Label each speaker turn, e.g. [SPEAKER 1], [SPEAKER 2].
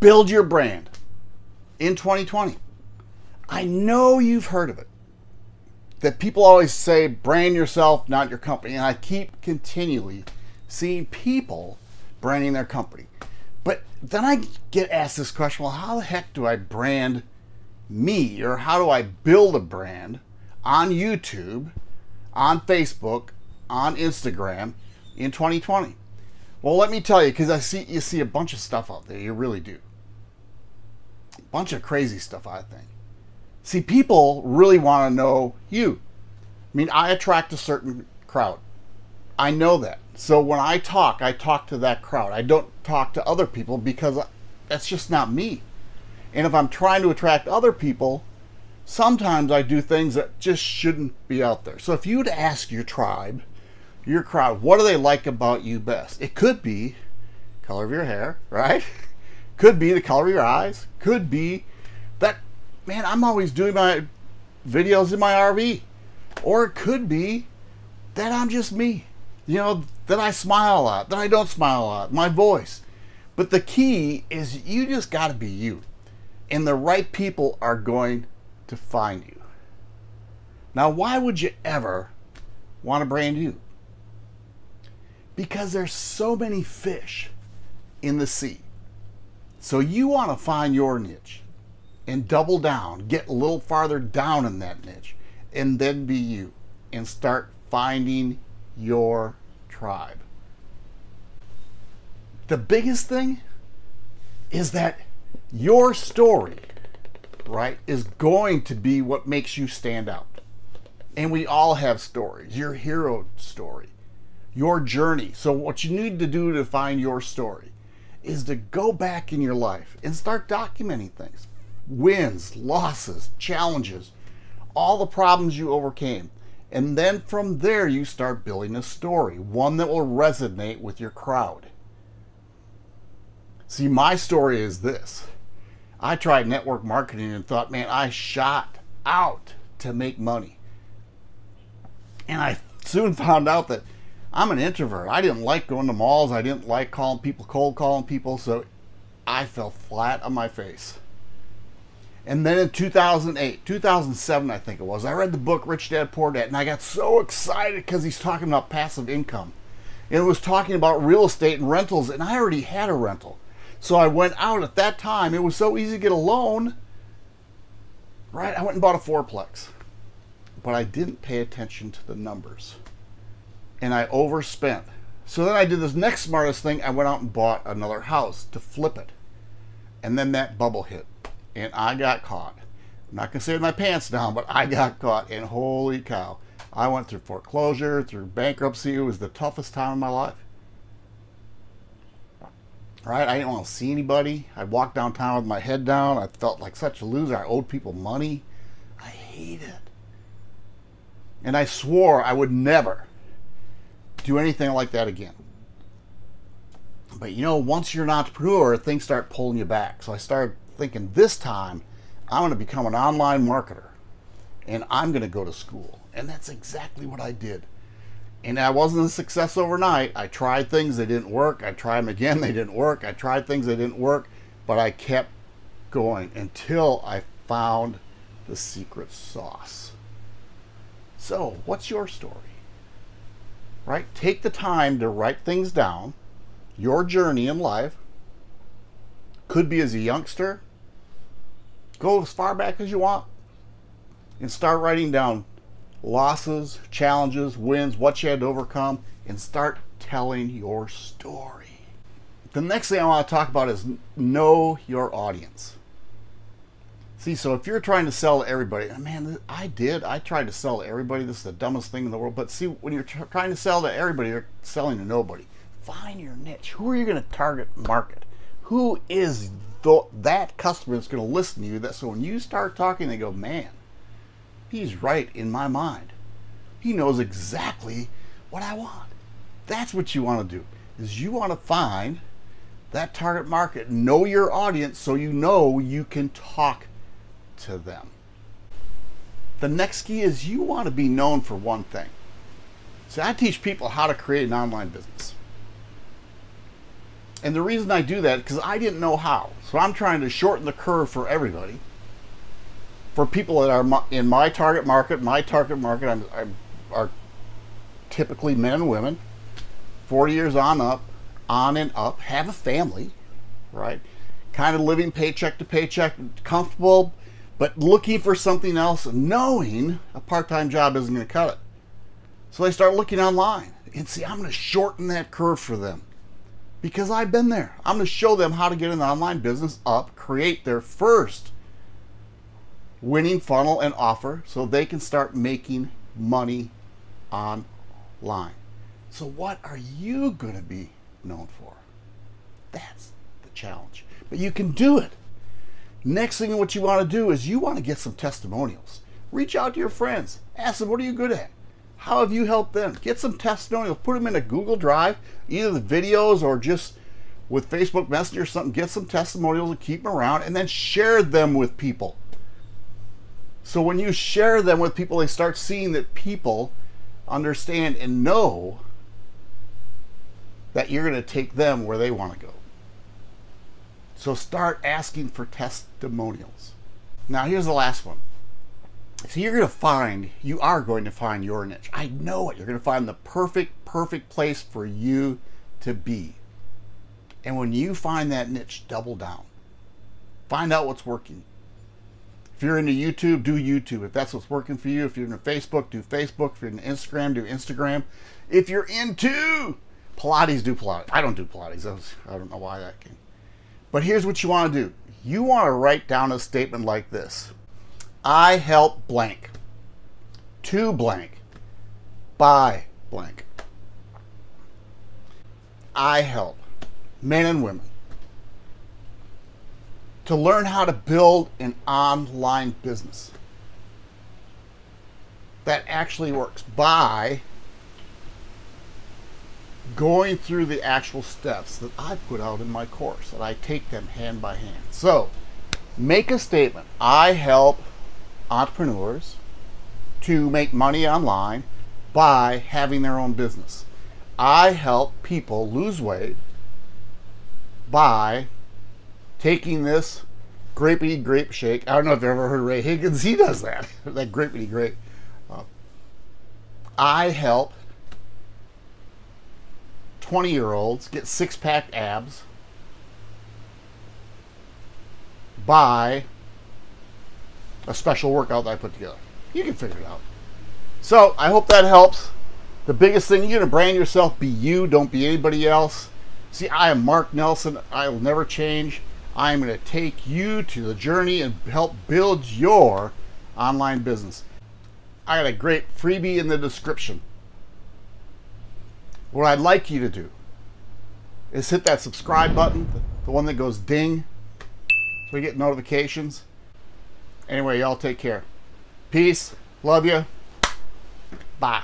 [SPEAKER 1] build your brand in 2020. I know you've heard of it. That people always say, brand yourself, not your company. And I keep continually seeing people branding their company. But then I get asked this question well, how the heck do I brand me? Or how do I build a brand on YouTube, on Facebook, on Instagram in 2020? Well, let me tell you, because I see you see a bunch of stuff out there. You really do. Bunch of crazy stuff, I think. See, people really want to know you. I mean, I attract a certain crowd. I know that. So when I talk, I talk to that crowd. I don't talk to other people because that's just not me. And if I'm trying to attract other people, sometimes I do things that just shouldn't be out there. So if you would ask your tribe, your crowd, what do they like about you best? It could be color of your hair, right? Could be the color of your eyes. Could be that, man, I'm always doing my videos in my RV. Or it could be that I'm just me. You know, that I smile a lot, that I don't smile a lot, my voice. But the key is you just got to be you. And the right people are going to find you. Now, why would you ever want to brand you? Because there's so many fish in the sea. So you want to find your niche and double down, get a little farther down in that niche, and then be you and start finding your tribe. The biggest thing is that your story, right, is going to be what makes you stand out. And we all have stories, your hero story, your journey. So, what you need to do to find your story is to go back in your life and start documenting things wins, losses, challenges, all the problems you overcame. And then from there, you start building a story, one that will resonate with your crowd. See, my story is this I tried network marketing and thought, man, I shot out to make money. And I soon found out that I'm an introvert. I didn't like going to malls, I didn't like calling people, cold calling people, so I fell flat on my face. And then in 2008, 2007, I think it was, I read the book Rich Dad Poor Dad, and I got so excited because he's talking about passive income. And it was talking about real estate and rentals, and I already had a rental. So I went out at that time. It was so easy to get a loan, right? I went and bought a fourplex. But I didn't pay attention to the numbers. And I overspent. So then I did this next smartest thing. I went out and bought another house to flip it. And then that bubble hit and I got caught. I'm not going to say my pants down, but I got caught, and holy cow. I went through foreclosure, through bankruptcy. It was the toughest time of my life. Right? I didn't want to see anybody. I walked downtown with my head down. I felt like such a loser. I owed people money. I hated it. And I swore I would never do anything like that again. But you know, once you're an entrepreneur, things start pulling you back. So I started thinking this time I'm going to become an online marketer and I'm going to go to school. And that's exactly what I did. And I wasn't a success overnight. I tried things that didn't work. I tried them again, they didn't work. I tried things that didn't work, but I kept going until I found the secret sauce. So, what's your story? Right? Take the time to write things down, your journey in life. Could be as a youngster, Go as far back as you want and start writing down losses, challenges, wins, what you had to overcome, and start telling your story. The next thing I want to talk about is know your audience. See, so if you're trying to sell everybody, man, I did. I tried to sell everybody. This is the dumbest thing in the world. But see, when you're trying to sell to everybody, you're selling to nobody. Find your niche. Who are you going to target market? Who is th- that customer that's going to listen to you. That so when you start talking, they go, "Man, he's right in my mind. He knows exactly what I want." That's what you want to do. Is you want to find that target market, know your audience, so you know you can talk to them. The next key is you want to be known for one thing. So I teach people how to create an online business. And the reason I do that because I didn't know how. So I'm trying to shorten the curve for everybody. For people that are in my target market, my target market I'm, I'm, are typically men and women, 40 years on up, on and up, have a family, right? Kind of living paycheck to paycheck, comfortable, but looking for something else, knowing a part-time job isn't going to cut it. So they start looking online and see, I'm going to shorten that curve for them because I've been there. I'm going to show them how to get an online business up, create their first winning funnel and offer so they can start making money online. So, what are you going to be known for? That's the challenge. But you can do it. Next thing what you want to do is you want to get some testimonials. Reach out to your friends. Ask them, what are you good at? How have you helped them? Get some testimonials. Put them in a Google Drive, either the videos or just with Facebook Messenger or something. Get some testimonials and keep them around and then share them with people. So when you share them with people, they start seeing that people understand and know that you're going to take them where they want to go. So start asking for testimonials. Now, here's the last one. So you're going to find, you are going to find your niche. I know it. You're going to find the perfect, perfect place for you to be. And when you find that niche, double down. Find out what's working. If you're into YouTube, do YouTube. If that's what's working for you. If you're into Facebook, do Facebook. If you're into Instagram, do Instagram. If you're into Pilates, do Pilates. I don't do Pilates. I don't know why that came. But here's what you want to do. You want to write down a statement like this. I help blank. To blank. By blank. I help men and women to learn how to build an online business that actually works by going through the actual steps that I put out in my course, and I take them hand by hand. So, make a statement. I help entrepreneurs to make money online by having their own business. I help people lose weight by taking this grapey grape shake. I don't know if you've ever heard Ray Higgins. He does that. that grapey grape. Uh, I help 20 year olds get six pack abs by a special workout that I put together. You can figure it out. So I hope that helps. The biggest thing, you're to brand yourself, be you, don't be anybody else. See, I am Mark Nelson. I will never change. I am going to take you to the journey and help build your online business. I got a great freebie in the description. What I'd like you to do is hit that subscribe button, the one that goes ding, so you get notifications. Anyway, y'all take care. Peace. Love you. Bye.